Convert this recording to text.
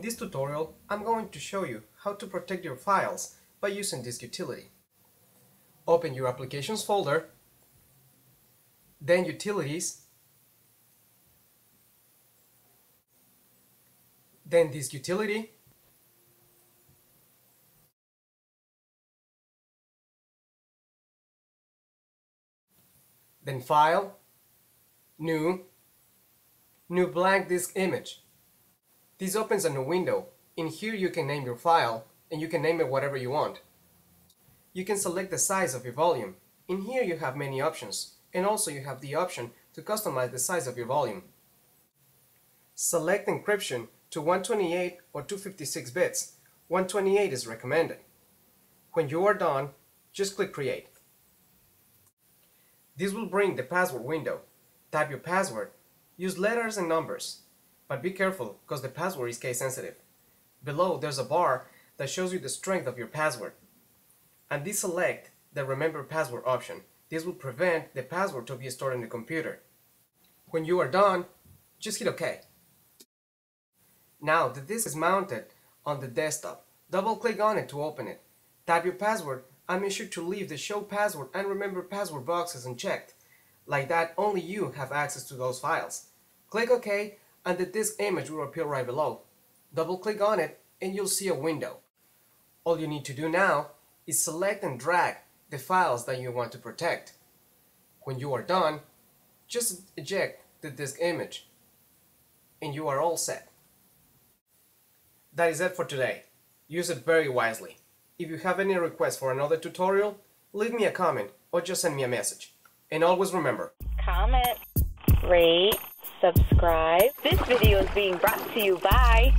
this tutorial, I'm going to show you how to protect your files by using this utility. Open your Applications folder, then Utilities, then this utility, then File, New, New blank disk image. This opens a new window. In here you can name your file, and you can name it whatever you want. You can select the size of your volume. In here you have many options, and also you have the option to customize the size of your volume. Select encryption to 128 or 256 bits. 128 is recommended. When you are done, just click Create. This will bring the password window. Type your password. Use letters and numbers. But be careful, because the password is case sensitive. Below, there's a bar that shows you the strength of your password. And deselect the Remember Password option. This will prevent the password to be stored in the computer. When you are done, just hit OK. Now, the disk is mounted on the desktop. Double-click on it to open it. Type your password and make sure to leave the Show Password and Remember Password boxes unchecked. Like that, only you have access to those files. Click OK and the disk image will appear right below. Double click on it and you'll see a window. All you need to do now is select and drag the files that you want to protect. When you are done, just eject the disk image and you are all set. That is it for today. Use it very wisely. If you have any requests for another tutorial, leave me a comment or just send me a message. And always remember, comment, rate, subscribe. This video is being brought to you by